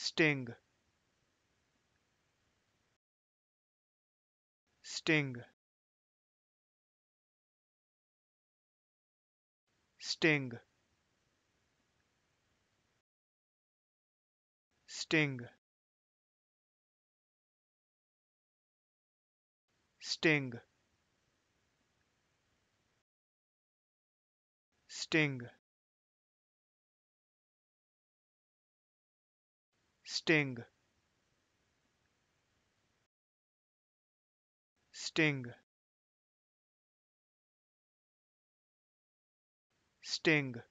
sting. Sting. Sting. Sting. Sting. Sting sting. Sting. Sting